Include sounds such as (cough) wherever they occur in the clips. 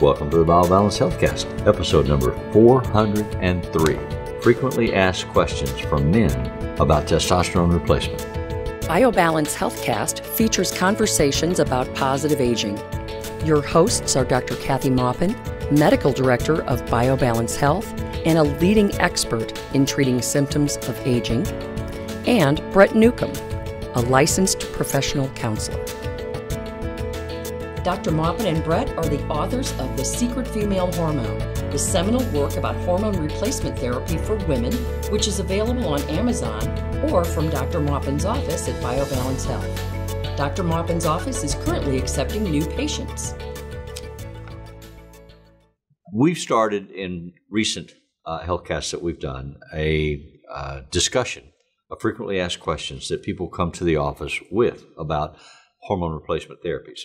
Welcome to the BioBalance Healthcast, episode number 403. Frequently asked questions from men about testosterone replacement. BioBalance Healthcast features conversations about positive aging. Your hosts are Dr. Kathy Maupin, Medical Director of BioBalance Health and a leading expert in treating symptoms of aging, and Brett Newcomb, a licensed professional counselor. Dr. Maupin and Brett are the authors of The Secret Female Hormone, the seminal work about hormone replacement therapy for women, which is available on Amazon or from Dr. Maupin's office at BioBalance Health. Dr. Maupin's office is currently accepting new patients. We've started in recent uh, healthcasts that we've done a uh, discussion of frequently asked questions that people come to the office with about hormone replacement therapies.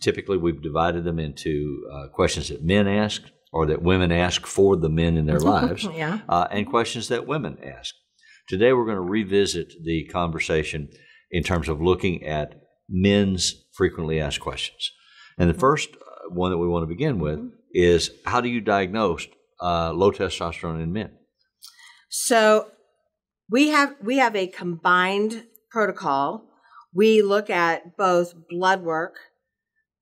Typically, we've divided them into uh, questions that men ask or that women ask for the men in their (laughs) lives, yeah. uh, and questions that women ask. Today, we're going to revisit the conversation in terms of looking at men's frequently asked questions. And the first uh, one that we want to begin with is how do you diagnose uh, low testosterone in men? So we have we have a combined protocol. We look at both blood work,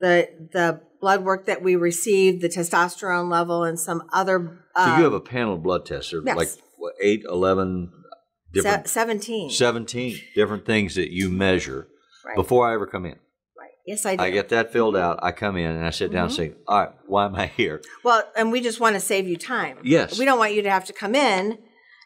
the the blood work that we received, the testosterone level, and some other. So uh, you have a panel of blood tests, are yes. like what, 8, 11 se- different, seventeen. 17 different things that you measure Right. before I ever come in. right. Yes, I do. I get that filled out. I come in and I sit down Mm-hmm. and say, "All right, why am I here?" Well, and we just want to save you time. Yes. We don't want you to have to come in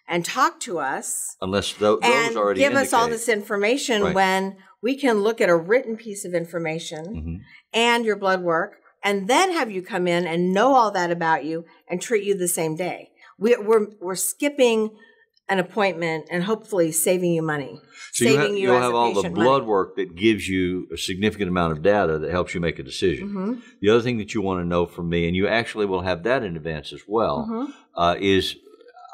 and talk to us Unless tho- those and already give us all this information Right. when we can look at a written piece of information Mhm. and your blood work and then have you come in and know all that about you and treat you the same day. We, we're, we're skipping an appointment and hopefully saving you money. So you saving have, you have all the blood money. work that gives you a significant amount of data that helps you make a decision. Mhm. The other thing that you want to know from me, and you actually will have that in advance as well, Mhm. uh, is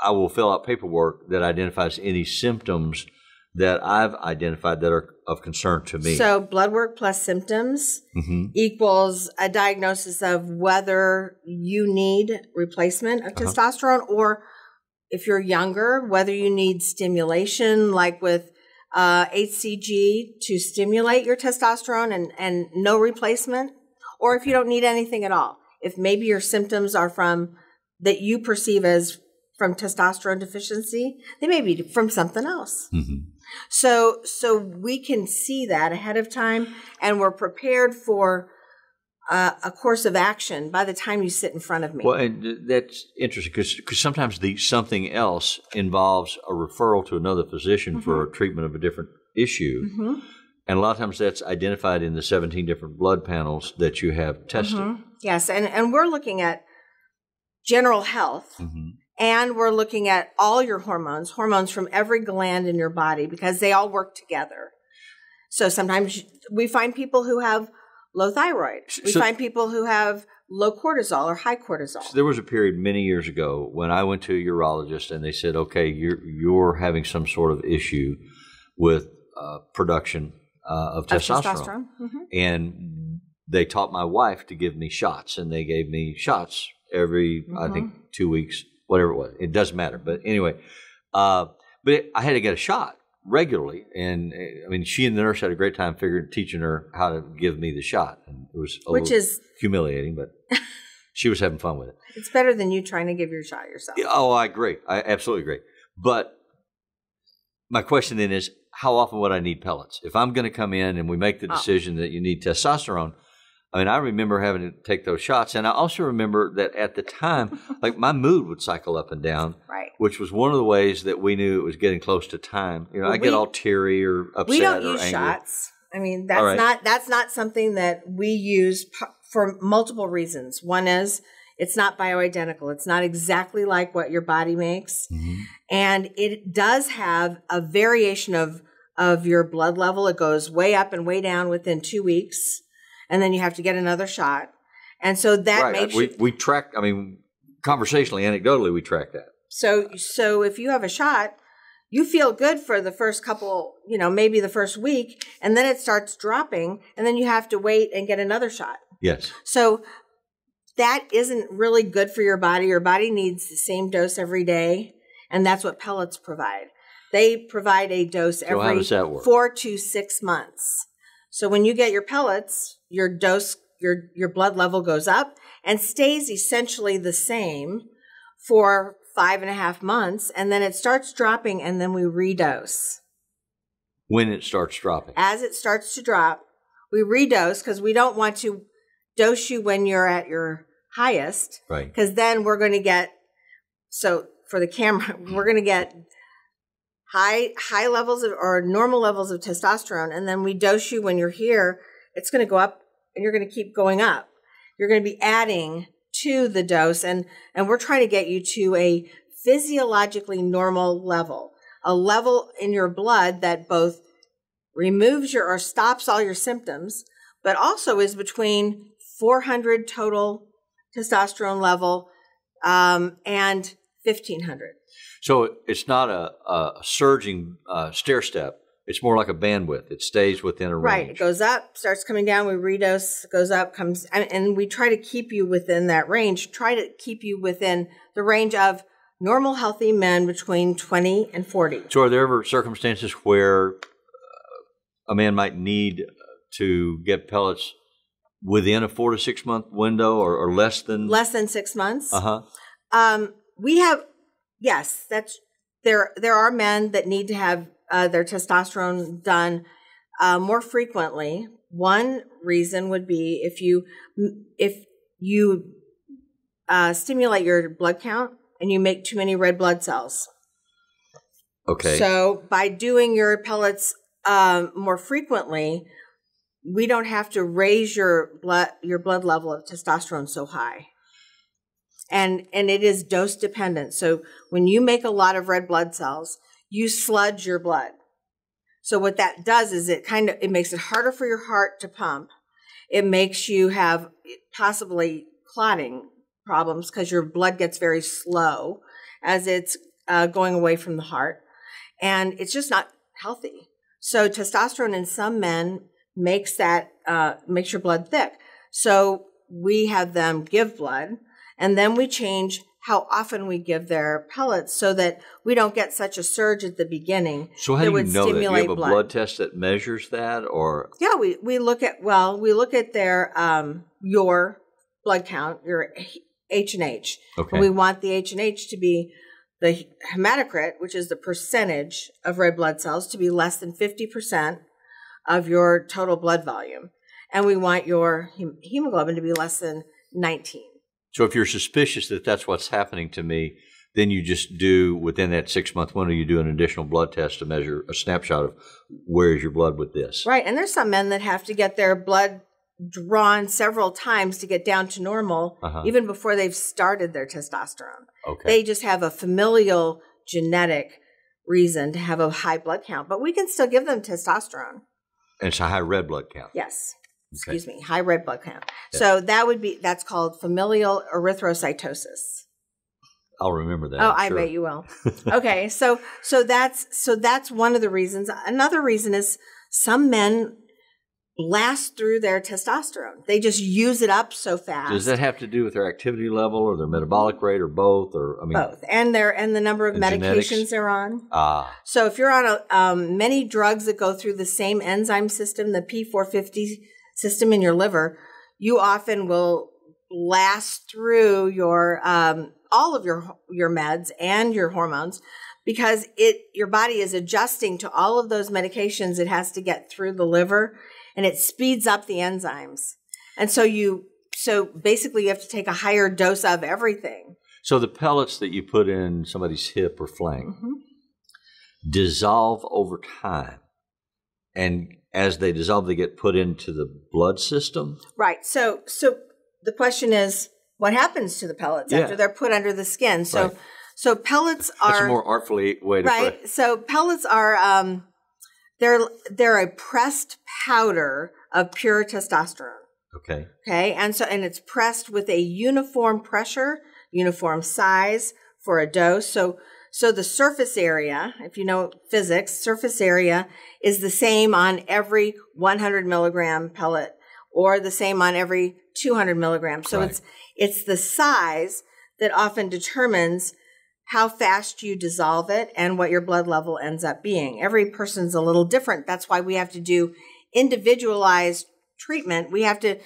I will fill out paperwork that identifies any symptoms that I've identified that are of concern to me. So blood work plus symptoms Mhm. equals a diagnosis of whether you need replacement Uh-huh. of testosterone or if you're younger, whether you need stimulation like with uh, HCG to stimulate your testosterone and, and no replacement, or if you don't need anything at all. If maybe your symptoms are from that you perceive as from testosterone deficiency, they may be from something else. Mhm. So so we can see that ahead of time, and we're prepared for uh, a course of action by the time you sit in front of me. Well, and that's interesting because sometimes the something else involves a referral to another physician for Mm-hmm. a treatment of a different issue. Mhm. And a lot of times that's identified in the 17 different blood panels that you have tested. Mhm. Yes, and and we're looking at general health, Mhm. And we're looking at all your hormones, hormones from every gland in your body because they all work together. So sometimes we find people who have low thyroid. We So- find people who have low cortisol or high cortisol. So there was a period many years ago when I went to a urologist and they said, "Okay, you're you're having some sort of issue with uh, production uh, of, Of testosterone. Mhm. and they taught my wife to give me shots, and they gave me shots every I think Mm-hmm. two weeks, whatever it was. It doesn't matter, but anyway, uh, but I had to get a shot regularly, and uh, I mean, she and the nurse had a great time figuring teaching her how to give me the shot, and it was a Which little is humiliating, but (laughs) she was having fun with it. It's better than you trying to give your shot yourself. Yeah, Oh, I agree. I absolutely agree. But my question then is, how often would I need pellets? If I'm going to come in and we make the Oh. decision that you need testosterone, I mean, I remember having to take those shots, and I also remember that at the time, (laughs) like my mood would cycle up and down, Right. which was one of the ways that we knew it was getting close to time. You know, Well, I get all teary or upset We don't use angry. shots. I mean, that's right. not that's not something that we use for multiple reasons. One is it's not bioidentical. It's not exactly like what your body makes, Mhm. and it does have a variation of of your blood level. It goes way up and way down within two weeks, and then you have to get another shot. And so that Right. Uh, makes We you, we track. I mean, conversationally, anecdotally, we track that. So so if you have a shot, you feel good for the first couple, you know, maybe the first week, and then it starts dropping, and then you have to wait and get another shot. Yes. So that isn't really good for your body. Your body needs the same dose every day, and that's what pellets provide. They provide a dose every work? four to six months. So when you get your pellets, your dose, your your blood level goes up and stays essentially the same for five and a half months, and then it starts dropping, and then we redose. When it starts dropping. As it starts to drop, we redose because we don't want to dose you when you're at your highest, Right. because then we're going to get so for the camera (laughs) we're going to get high high levels of or normal levels of testosterone and then we dose you when you're here it's going to go up and you're going to keep going up you're going to be adding to the dose and and we're trying to get you to a physiologically normal level a level in your blood that both removes your or stops all your symptoms but also is between 400 total testosterone level um, and 1500 So it's not a, a surging uh, stair step. It's more like a bandwidth. It stays within a range. right it goes up starts coming down we redose goes up comes and, and we try to keep you within that range try to keep you within the range of normal healthy men between 20 and 40 So are there ever circumstances where uh, a man might need to get pellets within a four to six month window or, or less than? less than six months Uh huh. Um, we have, yes, that's there. There are men that need to have uh, their testosterone done uh, more frequently. One reason would be if you if you uh, stimulate your blood count and you make too many red blood cells. Okay. So by doing your pellets um, more frequently, we don't have to raise your blood your blood level of testosterone so high. And and it is dose dependent. So when you make a lot of red blood cells, you sludge your blood. So what that does is it kind of it makes it harder for your heart to pump. It makes you have possibly clotting problems because your blood gets very slow as it's uh, going away from the heart, and it's just not healthy. So testosterone in some men makes that uh, makes your blood thick. So we have them give blood, and then we change how often we give their pellets so that we don't get such a surge at the beginning. so how do you would know that? Do you have stimulate a blood. test that measures that, or Yeah, we, we look at well, we look at their um, your blood count, your H and H. okay? We want the H and H to be the hematocrit, which is the percentage of red blood cells, to be less than fifty percent of your total blood volume, and we want your hemoglobin to be less than nineteen. So if you're suspicious that that's what's happening to me, then you just do within that six month window, you do an additional blood test to measure a snapshot of where is your blood with this. Right, and there's some men that have to get their blood drawn several times to get down to normal, Uh-huh. even before they've started their testosterone. Okay. They just have a familial genetic reason to have a high blood count, but we can still give them testosterone. and it's a high red blood count. Yes. Excuse me, high red blood count. So that would be that's called familial erythrocytosis. I'll remember that. Oh, I'm I sure. bet you will. (laughs) okay, so so that's so that's one of the reasons. Another reason is some men last through their testosterone. They just use it up so fast. Does that have to do with their activity level or their metabolic rate or both? Or I mean, both and their and the number of medications genetics? they're on. ah, So if you're on a, um, many drugs that go through the same enzyme system, the P450 system in your liver, you often will last through your um, all of your your meds and your hormones because it your body is adjusting to all of those medications it has to get through the liver and it speeds up the enzymes. And so you so basically you have to take a higher dose of everything. so the pellets that you put in somebody's hip or flank Mhm. dissolve over time, and as they dissolve, they get put into the blood system. Right. So so the question is what happens to the pellets Yeah. after they're put under the skin? So Right. so pellets are That's a more artfully way to put right. it. So pellets are um they're they're a pressed powder of pure testosterone. Okay. Okay. And so and it's pressed with a uniform pressure, uniform size for a dose. So so the surface area, if you know physics, surface area is the same on every 100 milligram pellet or the same on every 200 milligrams. So Right. it's it's the size that often determines how fast you dissolve it and what your blood level ends up being. Every person's a little different. That's why we have to do individualized treatment. We have to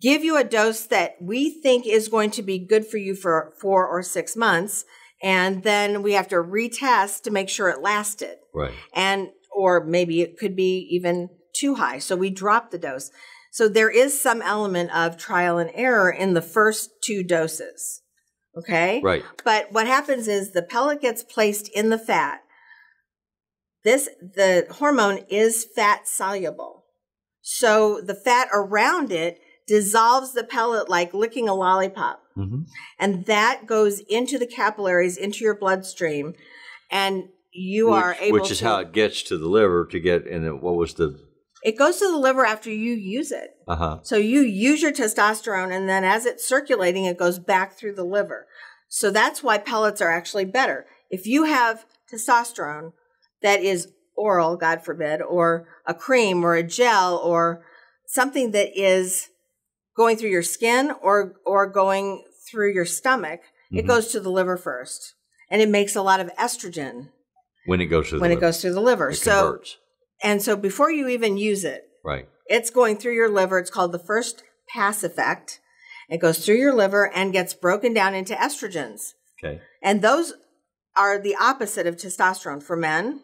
give you a dose that we think is going to be good for you for four or six months. And then we have to retest to make sure it lasted. Right. And, or maybe it could be even too high. So we drop the dose. So there is some element of trial and error in the first two doses. Okay. Right. But what happens is the pellet gets placed in the fat. This, the hormone is fat soluble. So the fat around it dissolves the pellet like licking a lollipop. hmm And that goes into the capillaries, into your bloodstream. And you are which, able which is to, how it gets to the liver to get in. The, what was the? it goes to the liver after you use it. Uh huh. So you use your testosterone, and then as it's circulating, it goes back through the liver. So that's why pellets are actually better. If you have testosterone that is oral, God forbid, or a cream or a gel or something that is going through your skin or or going through your stomach, it Mhm. goes to the liver first. And it makes a lot of estrogen When it goes to the when it liver. goes through the liver. it so converts. and so before you even use it, Right. it's going through your liver. It's called the first pass effect. It goes through your liver and gets broken down into estrogens. Okay. And those are the opposite of testosterone for men.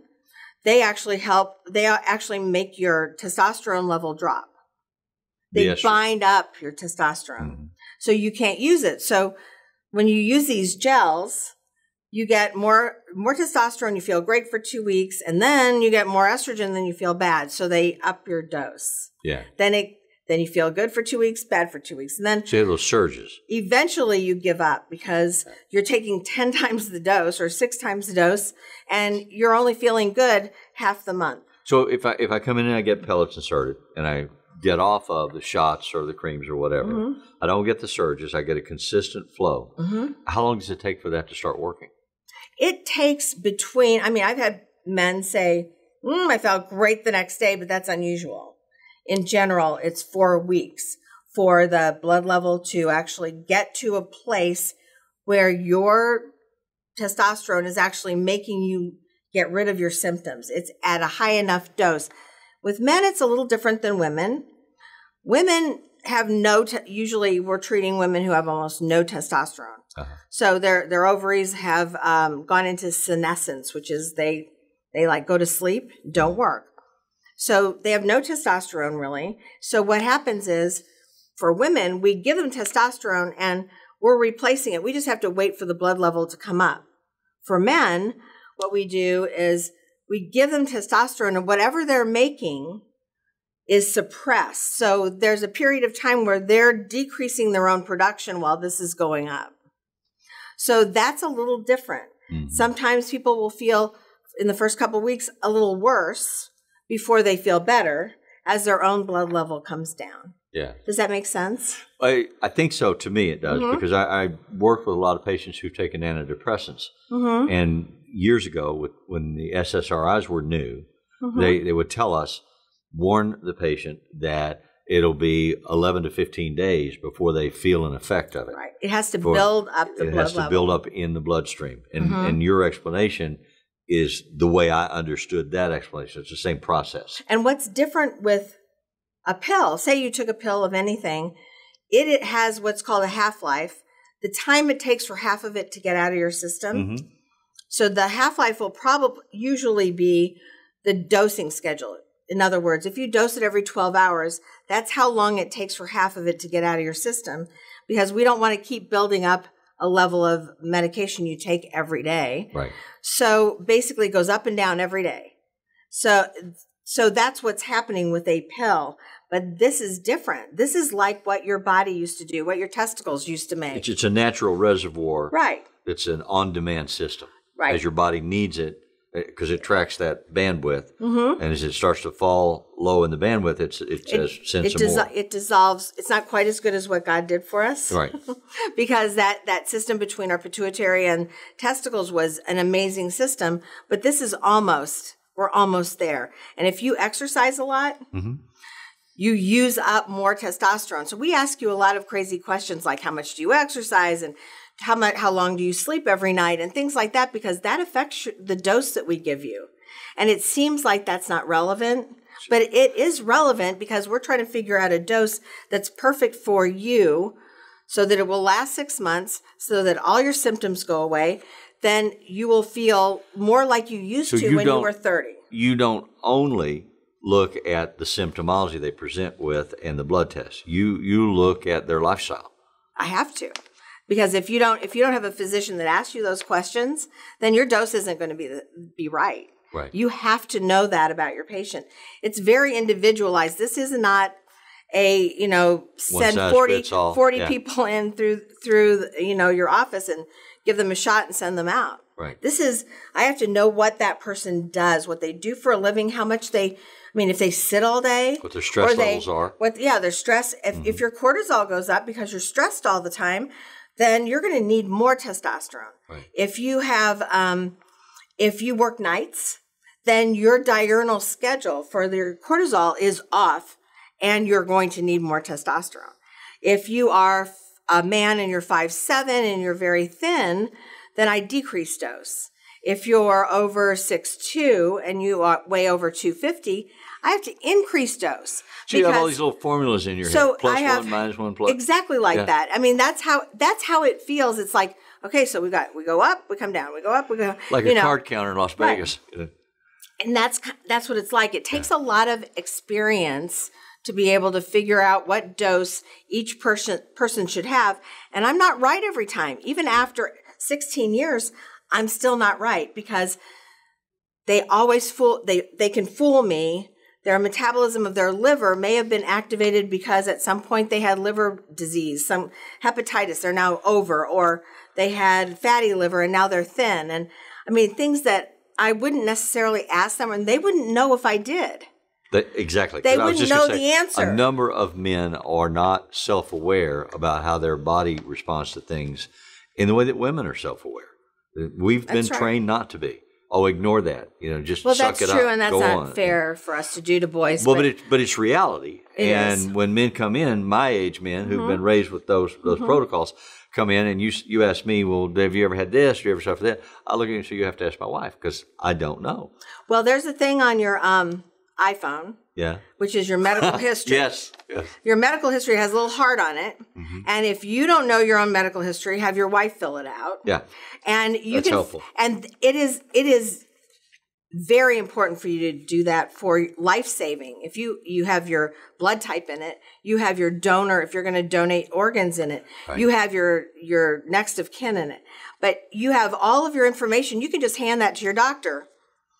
They actually help, they actually make your testosterone level drop. They The bind up your testosterone. Mhm. So you can't use it. So when you use these gels, you get more more testosterone, you feel great for 2 weeks, and then you get more estrogen then you feel bad. So they up your dose. Yeah. Then it then you feel good for 2 weeks, bad for 2 weeks. And then So you have those surges. eventually you give up because you're taking 10 (laughs) times the dose or 6 times the dose and you're only feeling good half the month. So if I if I come in and I get pellets inserted and I get off of the shots or the creams or whatever, Mm-hmm. I don't get the surges. I get a consistent flow. How long does it take for that to start working? It takes between, I mean, I've had men say, mm, I felt great the next day, but that's unusual. In general, it's four weeks for the blood level to actually get to a place where your testosterone is actually making you get rid of your symptoms. It's at a high enough dose. With men, it's a little different than women. Women have no, te- usually we're treating women who have almost no testosterone. Uh-huh. So their their ovaries have um, gone into senescence, which is they they like go to sleep, don't work. So they have no testosterone really. So what happens is for women, we give them testosterone and we're replacing it. We just have to wait for the blood level to come up. For men, what we do is we give them testosterone and whatever they're making is suppressed. So there's a period of time where they're decreasing their own production while this is going up. So that's a little different. Mhm. Sometimes people will feel in the first couple of weeks a little worse before they feel better as their own blood level comes down. Yeah. Does that make sense? I, I think so. To me, it does Mhm. because I, I work with a lot of patients who've taken antidepressants, Mm-hmm. and years ago, with, when the SSRIs were new, Mm-hmm. they they would tell us, warn the patient that it'll be 11 to 15 days before they feel an effect of it. Right. It has to For- build up the it has to level. build up in the bloodstream, and Mhm. and your explanation is the way I understood that explanation. It's the same process. And what's different with a pill, say you took a pill of anything, it, it has what's called a half life. The time it takes for half of it to get out of your system. Mhm. So the half life will probably usually be the dosing schedule. In other words, if you dose it every 12 hours, that's how long it takes for half of it to get out of your system because we don't want to keep building up a level of medication you take every day. Right. So basically it goes up and down every day. So so that's what's happening with a pill, but this is different. This is like what your body used to do, what your testicles used to make. It's, it's a natural reservoir. right. It's an on-demand system. Right. As your body needs it, because it tracks that bandwidth, Mhm. and as it starts to fall low in the bandwidth, it's, it says send it, some more. it dissolves. It's not quite as good as what God did for us. Right. (laughs) because that that system between our pituitary and testicles was an amazing system but this is almost we're almost there and if you exercise a lot Mhm. you use up more testosterone. So we ask you a lot of crazy questions like how much do you exercise and how much how long do you sleep every night and things like that because that affects the dose that we give you. And it seems like that's not relevant, but it is relevant because we're trying to figure out a dose that's perfect for you so that it will last 6 months so that all your symptoms go away. Then you will feel more like you used So to you when you were 30. You don't only look at the symptomology they present with and the blood test. You you look at their lifestyle. I have to. Because if you don't if you don't have a physician that asks you those questions, then your dose isn't going to be the, be right. Right. You have to know that about your patient. It's very individualized. This is not a, you know, send size 40, 40 Yeah. people in through through you know your office and give them a shot and send them out. Right. This is I have to know what that person does, what they do for a living, how much they I mean, if they sit all day, What their stress they- levels are. Mm-hmm. What yeah, their stress. If if your cortisol goes up because you're stressed all the time, then you're going to need more testosterone. Right. If you have, um, if you work nights, then your diurnal schedule for your cortisol is off, and you're going to need more testosterone. If you are a man and you're five seven and you're very thin, then I decrease dose. If you're over six two and you are weigh over 250, I have to increase dose. So you have all these little formulas in your so head. Plus I have one, minus one, plus. exactly like Yeah. that. I mean, that's how that's how it feels. It's like okay, so we got we go up, we come down, we go up, we go like you a know, card counter in Las Vegas. Know, and that's that's what it's like. It takes a lot of experience to be able to figure out what dose each person person should have. And I'm not right every time. Even after 16 years, I'm still not right because they always fool they they can fool me. Their metabolism of their liver may have been activated because at some point they had liver disease, some hepatitis, they're now over, or they had fatty liver and now they're thin. And I mean, things that I wouldn't necessarily ask them and they wouldn't know if I did. That, exactly. They 'Cause I was wouldn't know say, the answer. A number of men are not self-aware about how their body responds to things in the way that women are self-aware. We've been right. trained not to be. Oh, ignore that. You know, just Well, suck that's it true, up. and that's not on. fair for us to do to boys. Well, but, it, but it's reality. It and is. Mm-hmm. when men come in, my age men who've been raised with those those protocols come in, and you you ask me, well, have you ever had this? Have you ever suffered that? I look at you and say, you have to ask my wife because I don't know. well, there's a thing on your um, iPhone, Yeah. which is your medical (laughs) history. Yes. Yes. Your medical history has a little heart on it, Mm-hmm. and if you don't know your own medical history, have your wife fill it out. Yeah. and you That's can helpful. and it is it is very important for you to do that for life saving if you you have your blood type in it you have your donor if you're going to donate organs in it you have your your next of kin in it but you have all of your information you can just hand that to your doctor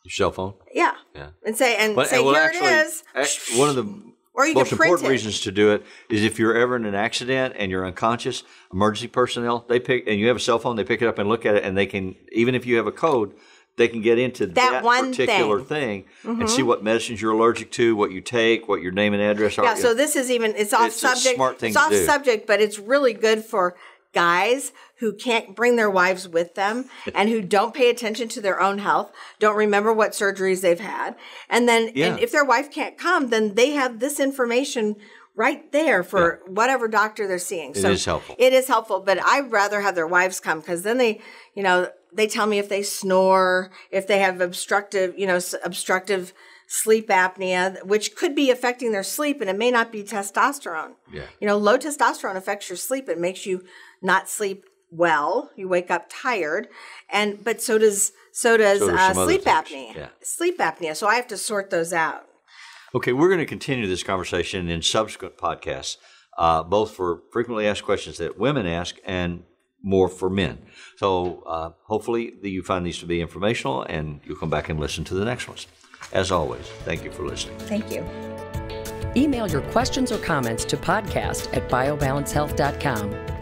Your cell phone. yeah Yeah. and say and say well, here actually, it is ac- One of the (laughs) Or you most important it. reasons to do it is if you're ever in an accident and you're unconscious, emergency personnel they pick and you have a cell phone, they pick it up and look at it, and they can even if you have a code, they can get into that, one particular thing. Mm-hmm. and see what medicines you're allergic to, what you take, what your name and address are. Yeah, so this is even it's off It's subject. smart thing it's off do. subject, but it's really good for guys who can't bring their wives with them and who don't pay attention to their own health, don't remember what surgeries they've had. And then Yeah. and if their wife can't come, then they have this information right there for whatever doctor they're seeing. So It is helpful. It is helpful, but I'd rather have their wives come because then they, you know, they tell me if they snore, if they have obstructive, you know, s- obstructive sleep apnea, which could be affecting their sleep, and it may not be testosterone. Yeah. You know, low testosterone affects your sleep. It makes you not sleep well. You wake up tired, and but so does so does So do uh, sleep apnea. Yeah. Sleep apnea. So I have to sort those out. Okay, we're going to continue this conversation in subsequent podcasts, uh, both for frequently asked questions that women ask and more for men. So uh, hopefully that you find these to be informational and you'll come back and listen to the next ones. As always, thank you for listening. Thank you. Email your questions or comments to podcast at biobalancehealth.com.